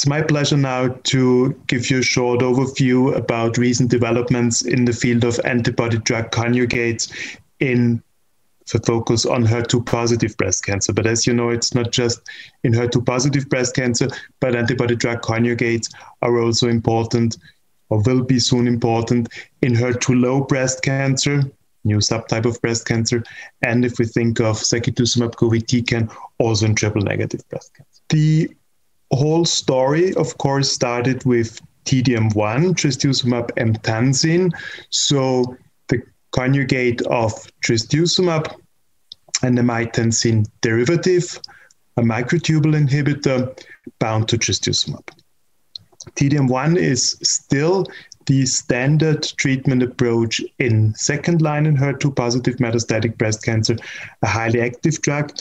It's my pleasure now to give you a short overview about recent developments in the field of antibody drug conjugates in the focus on HER2 positive breast cancer. But as you know, it's not just in HER2 positive breast cancer, but antibody drug conjugates are also important or will be soon important in HER2 low breast cancer, new subtype of breast cancer, and if we think of sacituzumab govitecan, also in triple negative breast cancer. The whole story, of course, started with TDM1, trastuzumab emtansine. So the conjugate of trastuzumab and the maytansine derivative, a microtubule inhibitor bound to trastuzumab. TDM1 is still the standard treatment approach in second line in HER2 positive metastatic breast cancer, a highly active drug.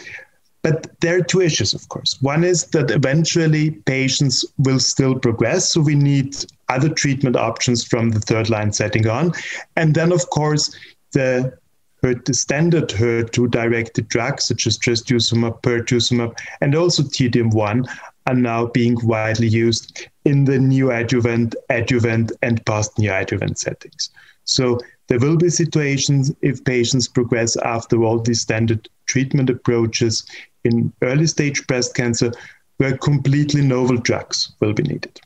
But there are two issues, of course. One is that eventually patients will still progress, so we need other treatment options from the third line setting on. And then, of course, the the standard HER2 directed drugs such as trastuzumab, pertuzumab, and also TDM1 are now being widely used in the neoadjuvant, adjuvant, adjuvant, and post-neoadjuvant settings. So there will be situations if patients progress after all these standard treatment approaches in early stage breast cancer where completely novel drugs will be needed.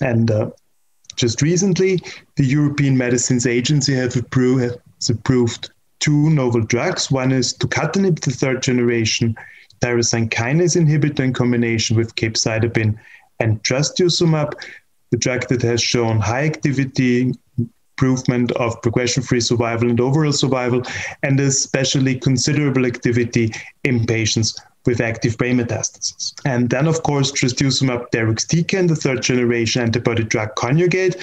And uh, just recently, the European Medicines Agency have approved, has approved two novel drugs. One is tucatinib, the third generation tyrosine kinase inhibitor in combination with capecitabine and trastuzumab, the drug that has shown high activity, improvement of progression-free survival and overall survival, and especially considerable activity in patients with active brain metastases. And then, of course, trastuzumab deruxtecan, the third generation antibody drug conjugate.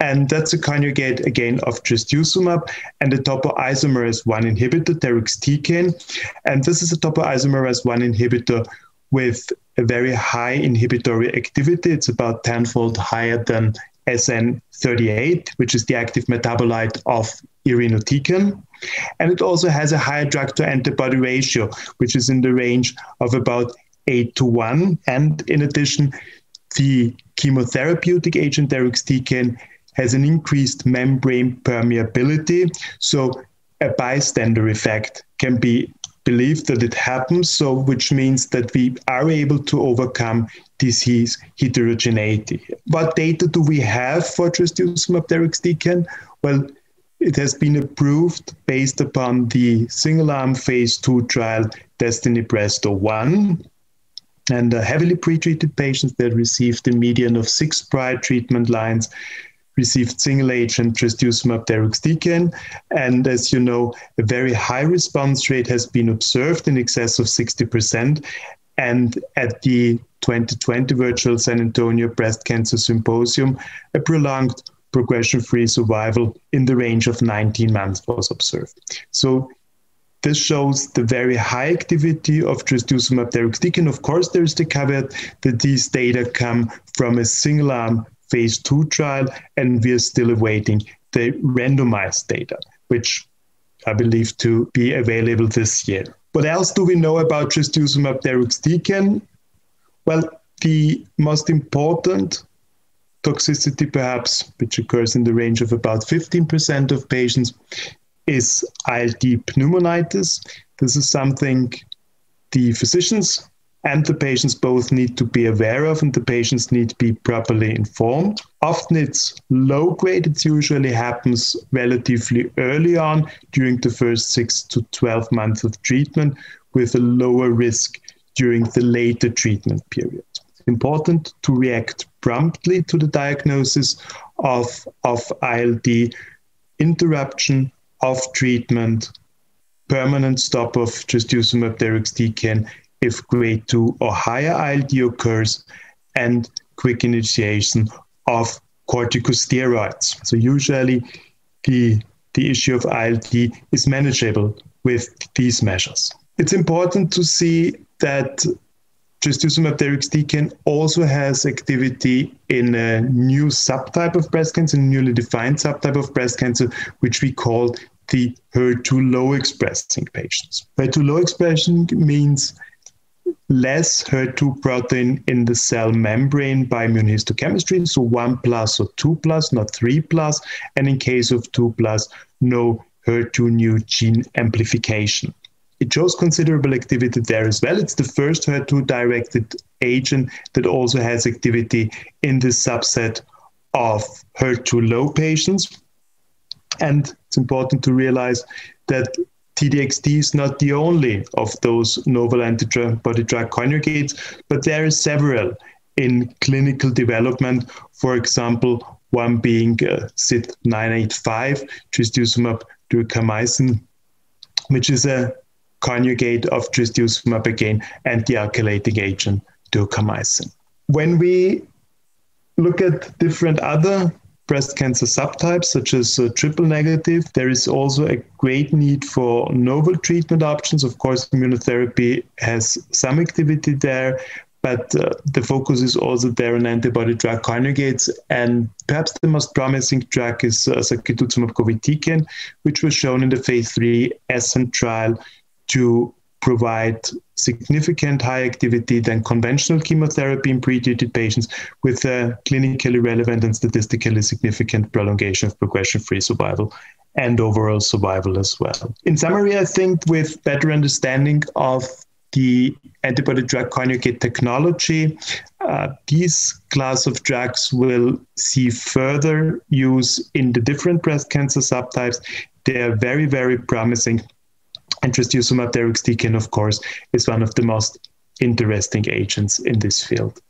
And that's a conjugate, again, of trastuzumab and the topoisomerase 1 inhibitor, deruxtecan. And this is a topoisomerase 1 inhibitor with a very high inhibitory activity. It's about tenfold higher than SN38, which is the active metabolite of irinotecan. And it also has a higher drug to antibody ratio, which is in the range of about 8 to 1. And in addition, the chemotherapeutic agent deruxtecan has an increased membrane permeability. So a bystander effect can be believed that it happens, so which means that we are able to overcome disease heterogeneity. What data do we have for trastuzumab deruxtecan? Well, it has been approved based upon the single arm phase two trial Destiny Breast 1. And uh, heavily pretreated patients that received a median of six prior treatment lines received single agent trastuzumab deruxtecan. And as you know, a very high response rate has been observed in excess of 60%. And at the 2020 virtual San Antonio Breast Cancer Symposium, a prolonged progression free survival in the range of 19 months was observed. So this shows the very high activity of trastuzumab deruxtecan. Of course, there is the caveat that these data come from a single arm phase two trial, and we are still awaiting the randomized data, which I believe to be available this year. What else do we know about trastuzumab deruxtecan? Well, the most important toxicity, perhaps, which occurs in the range of about 15% of patients, is ILD pneumonitis. This is something the physicians and the patients both need to be aware of, and the patients need to be properly informed. Often it's low grade, it usually happens relatively early on during the first six to 12 months of treatment, with a lower risk during the later treatment period important to react promptly to the diagnosis of, of ILD, interruption of treatment, permanent stop of trastuzumab deruxtecan if grade 2 or higher ILD occurs, and quick initiation of corticosteroids. So usually the, the issue of ILD is manageable with these measures. It's important to see that trastuzumab deruxtecan also has activity in a new subtype of breast cancer, a newly defined subtype of breast cancer, which we call the HER2 low expressing patients. HER2 low expression means less HER2 protein in the cell membrane by immunohistochemistry, so 1 plus or 2 plus, not 3 plus, and in case of 2 plus, no HER2 neu gene amplification. It shows considerable activity there as well. It's the first HER2 directed agent that also has activity in the subset of HER2 low patients. And it's important to realize that TDXD is not the only of those novel antibody drug conjugates, but there are several in clinical development. For example, one being uh, SYD985, trastuzumab duocarmazine, which is a conjugate of trastuzumab again and the alkylating agent duocarmycin. When we look at different other breast cancer subtypes, such as uh, triple negative. There is also a great need for novel treatment options. Of course, immunotherapy has some activity there, but uh, the focus is also there on antibody drug conjugates. And perhaps the most promising drug is uh, sacituzumab govitecan, which was shown in the phase three ASCENT trial to provide significant high activity than conventional chemotherapy in pretreated patients with a clinically relevant and statistically significant prolongation of progression-free survival and overall survival as well. In summary, I think with better understanding of the antibody drug conjugate technology, uh, these class of drugs will see further use in the different breast cancer subtypes. They are very, very promising and trastuzumab deruxtecan, of course, is one of the most interesting agents in this field.